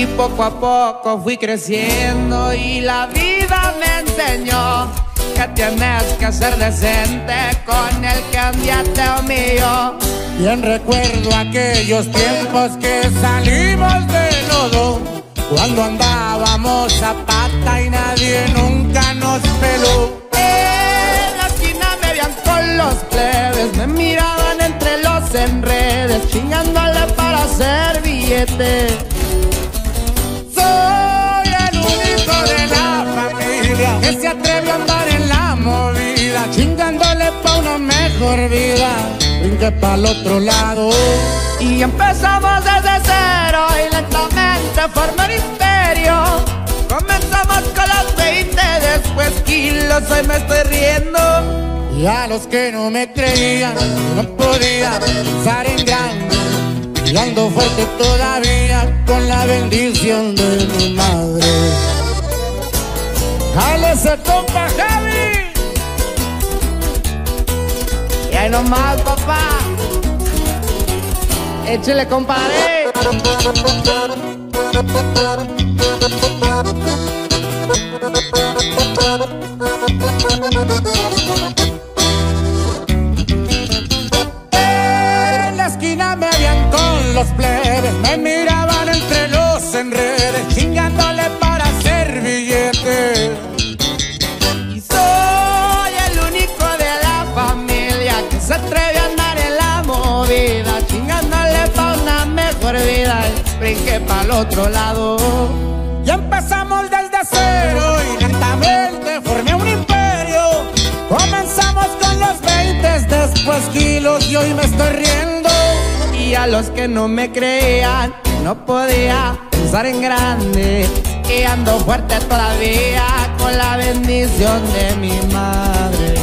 Y poco a poco fui creciendo y la vida me enseñó que tienes que ser decente con el te humilló. Bien recuerdo aquellos tiempos que salimos de lodo, cuando andábamos a pata y nadie nunca nos peló. En la esquina me veían con los plebes, me miraban entre los enredes, chingándole para hacer billetes. Pa' una mejor vida. Brinque pa'l otro lado. Y empezamos desde cero y lentamente formé un imperio. Comenzamos con los 20, después kilos, hoy me estoy riendo. Y a los que no me creían, no podía pensar en grande. Y ando fuerte todavía con la bendición de mi madre. ¡Jale ese compa Y ahí nomás, papá. Échale, compadre. En la esquina me veían con los plebes, me miraban entre los enredes, Pa'l otro lado. Ya empezamos desde cero y lentamente formé un imperio. Comenzamos con los 20, después kilos y hoy me estoy riendo. Y a los que no me creían, no podía pensar en grande. Y ando fuerte todavía con la bendición de mi madre.